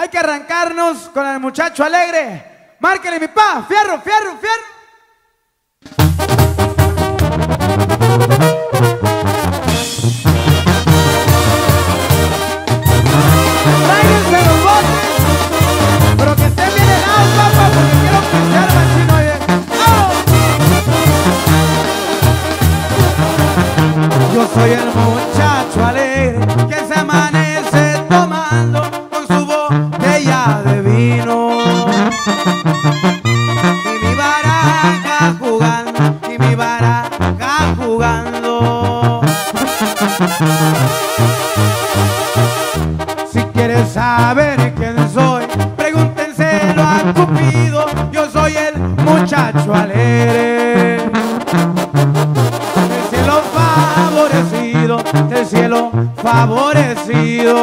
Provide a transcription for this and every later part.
Hay que arrancarnos con el muchacho alegre. Márquele mi pa, fierro, fierro, fierro. Mi baraja jugando. Si quieres saber quién soy, pregúntenselo a Cupido. Yo soy el muchacho alegre. Del cielo favorecido, del cielo favorecido.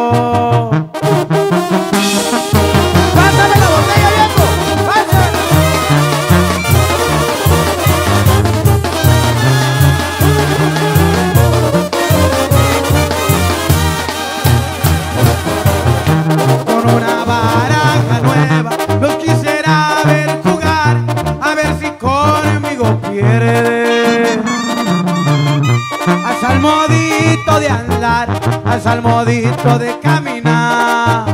Al salmodito de andar, al salmodito de caminar.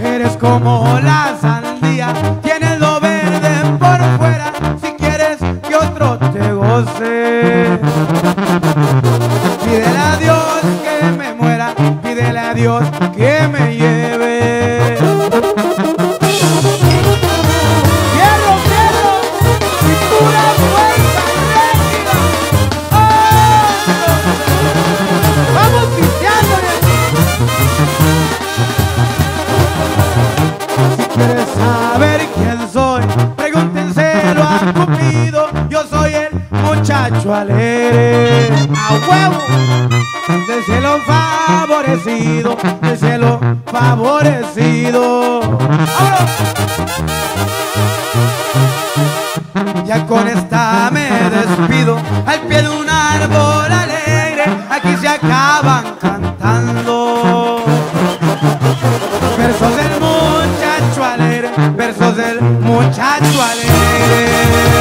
Eres como la sandía, tienes lo verde por fuera. Si quieres que otro te goce. Pídele a Dios que me muera, pídele a Dios que me lleve. Alegre. ¡A huevo! Del cielo favorecido, del cielo favorecido. ¡Vámonos! Ya con esta me despido al pie de un árbol alegre. Aquí se acaban cantando. Versos del muchacho alegre, versos del muchacho alegre.